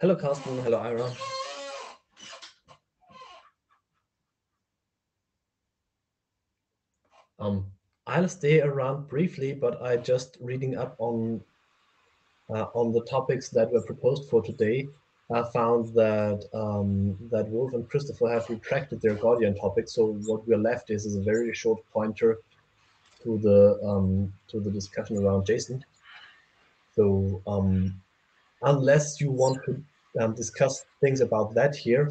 Hello, Carsten. Hello, Ira. Um, I'll stay around briefly, but I just reading up on uh, on the topics that were proposed for today. I found that um, that Wolf and Christopher have retracted their Guardian topic. So what we're left is is a very short pointer to the um, to the discussion around JSON. So um, unless you want to um, discuss things about that here,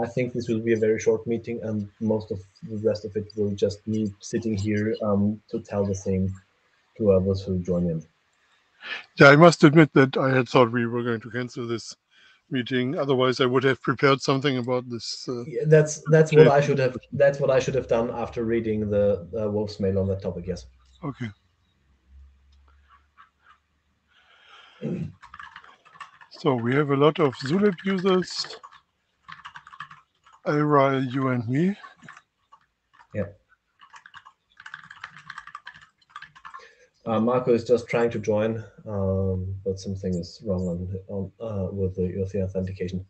I think this will be a very short meeting, and most of the rest of it will just me sitting here um, to tell the same to others who join in. Yeah, I must admit that I had thought we were going to cancel this meeting. Otherwise, I would have prepared something about this. Uh, yeah, that's that's what I should have. That's what I should have done after reading the uh, Wolf's mail on that topic. Yes. Okay. So we have a lot of Zulip users. Ira, you and me. Yeah. Uh, Marco is just trying to join, um, but something is wrong on, on uh, with the, with the authentication.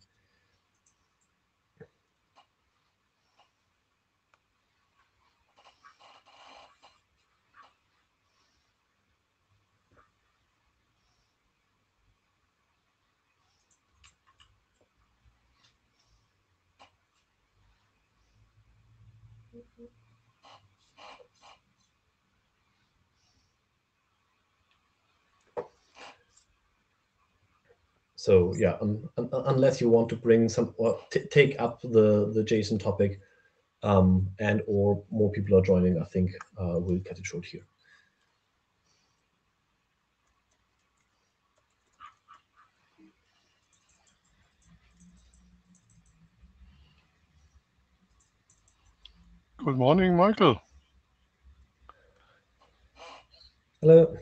So yeah, un, unless you want to bring some or take up the the JSON topic, um, and or more people are joining, I think uh, we'll cut it short here. Good morning, Michael. Hello.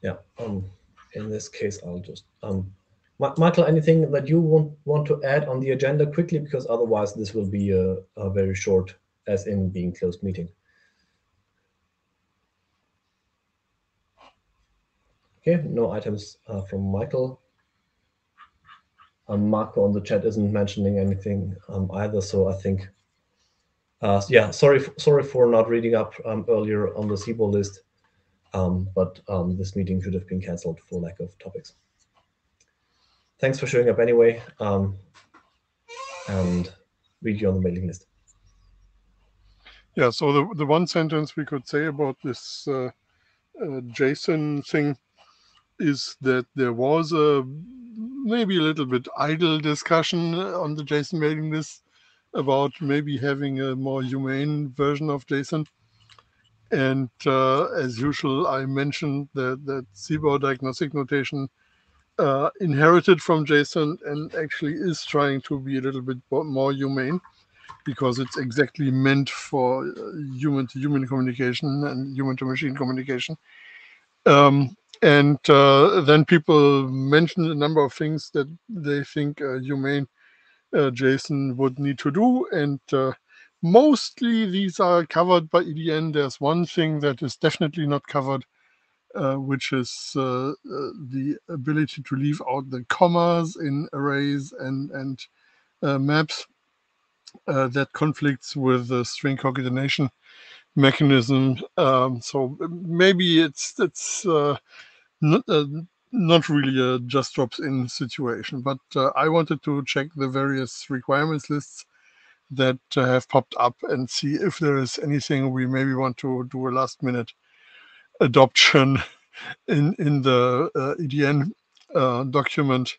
Yeah, um, in this case, I'll just, um, Michael, anything that you want, want to add on the agenda quickly, because otherwise this will be a, a very short, as in being closed meeting. Okay, no items uh, from Michael. Um, Marco on the chat isn't mentioning anything um, either, so I think, uh, yeah, sorry, sorry for not reading up um, earlier on the CBOR list, um, but um, this meeting should have been cancelled for lack of topics. Thanks for showing up anyway, um, and read you on the mailing list. Yeah, so the, the one sentence we could say about this uh, uh, JSON thing is that there was a maybe a little bit idle discussion on the JSON mailing list about maybe having a more humane version of JSON. And uh, as usual, I mentioned that that CBOR diagnostic notation uh, inherited from JSON and actually is trying to be a little bit more humane because it's exactly meant for human to human communication and human to machine communication. Um, and uh, then people mentioned a number of things that they think uh, humane uh, JSON would need to do. And uh, mostly these are covered by EDN. There's one thing that is definitely not covered, uh, which is uh, the ability to leave out the commas in arrays and, and maps. that conflicts with the string concatenation mechanism. Um, so maybe it's it's uh, not, uh, not really a just drops in situation, but uh, I wanted to check the various requirements lists that uh, have popped up and see if there is anything we maybe want to do a last minute adoption in in the uh, EDN uh, document.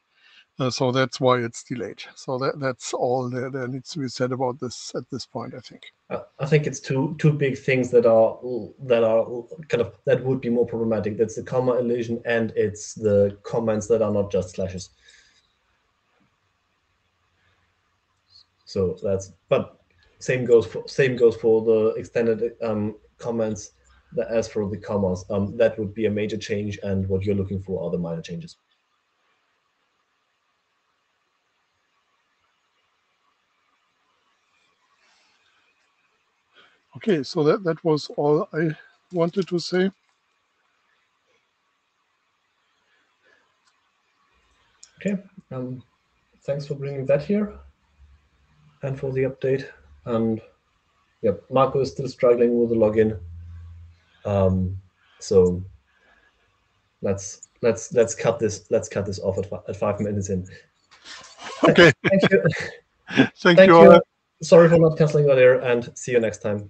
Uh, so that's why it's delayed. So that that's all there, there needs to be said about this at this point, I think. I think it's two two big things that are that are kind of that would be more problematic. That's the comma elision, and it's the comments that are not just slashes. So that's but same goes for same goes for the extended um, comments that as for the commas. Um, that would be a major change, and what you're looking for are the minor changes. Okay, so that, that was all I wanted to say. Okay, um, thanks for bringing that here and for the update. And yeah, Marco is still struggling with the login. Um, so let's let's let's cut this let's cut this off at, at five minutes in. Okay. Thank you. Thank, Thank you all. Sorry for not canceling earlier, and see you next time.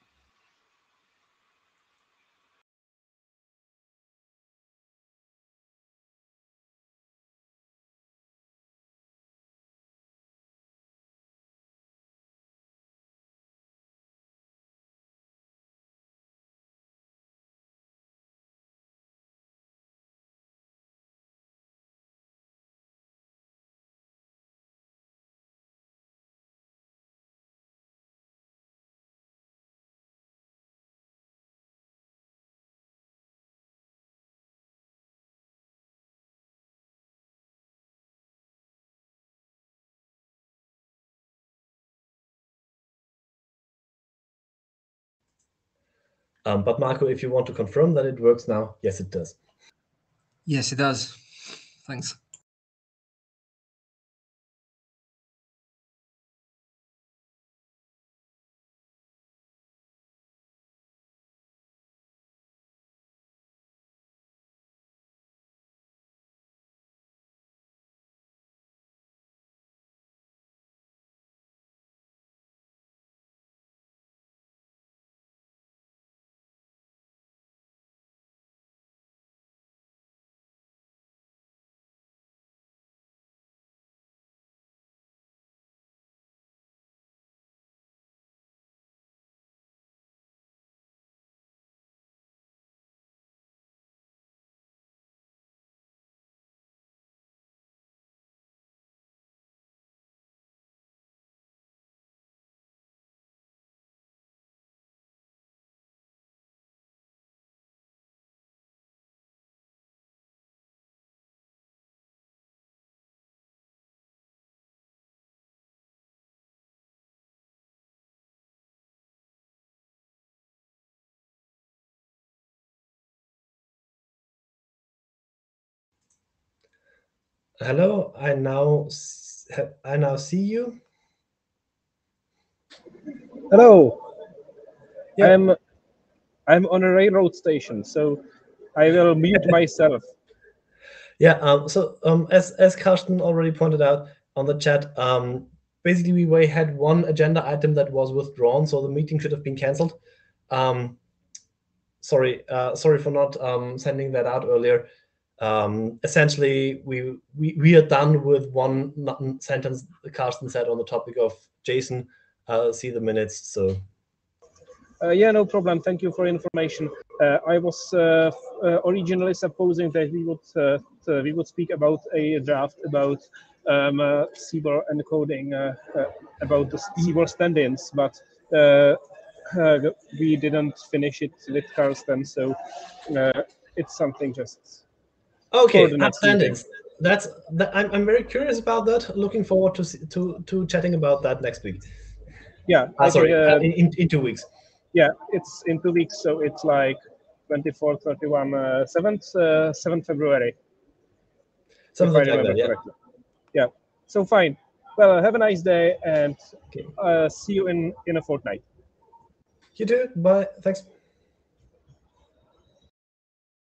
Um, but Marco, if you want to confirm that it works now, yes, it does. Yes, it does. Thanks. Hello, I now I now see you. Hello. Yeah. I'm I'm on a railroad station, so I will mute myself. Yeah. Um, so um, as as Carsten already pointed out on the chat, um, basically we we had one agenda item that was withdrawn, so the meeting should have been cancelled. Um, sorry, uh, sorry for not um, sending that out earlier. Um, essentially, we, we we are done with one sentence Carsten said on the topic of JSON. Uh, see the minutes. So Uh, yeah, no problem. Thank you for information. Uh, I was uh, uh, originally supposing that we would uh, we would speak about a draft about um, CBOR encoding about the CBOR stand-ins, but we didn't finish it with Carsten, so it's something just Okay, outstanding. That's that, I'm, I'm very curious about that. Looking forward to see- to to chatting about that next week. yeah. Ah, sorry, uh, uh, in, in in two weeks. yeah it's in two weeks so it's like 24 31 uh, 7th uh, 7th february Something like that. Yeah. correctly yeah so fine well have a nice day and Okay. uh, see you in in a fortnight You too. Bye. Thanks.